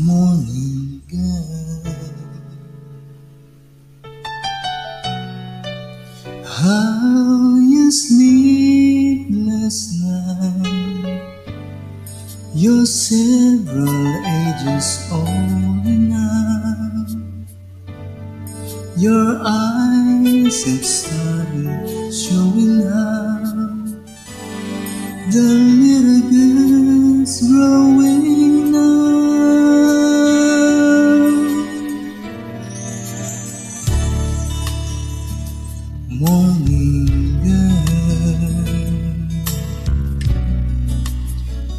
morning girl. How you sleepless night, you're several ages old now. Your eyes have started showing how the little girl's growing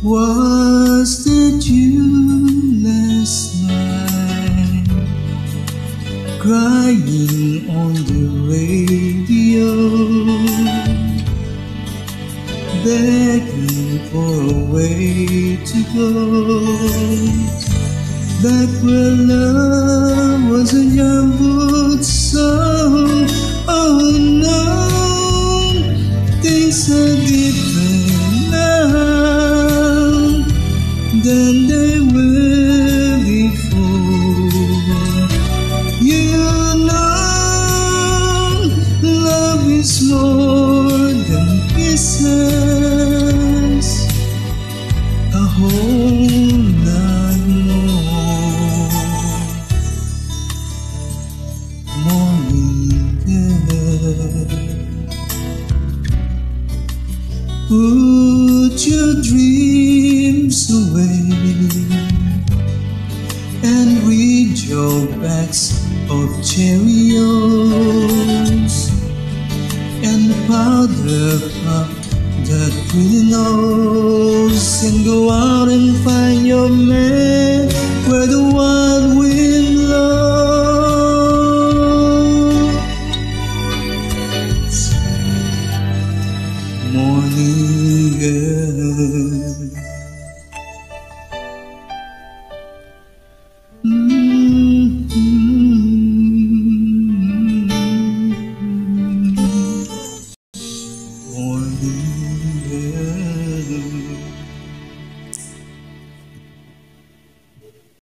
Was that you last night crying on the radio, begging for a way to go back where love was a young good song. Is more than kisses, a whole lot more. Morning girl, put your dreams away and read your backs of Cheerios about the club that pretty nose and go out and find your man where the wild wind blows. Morning girl.